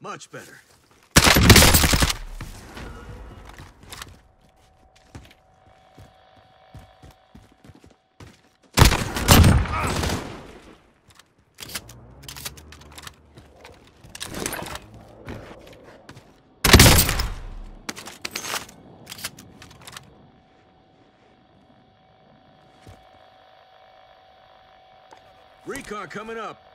Much better. Recon coming up.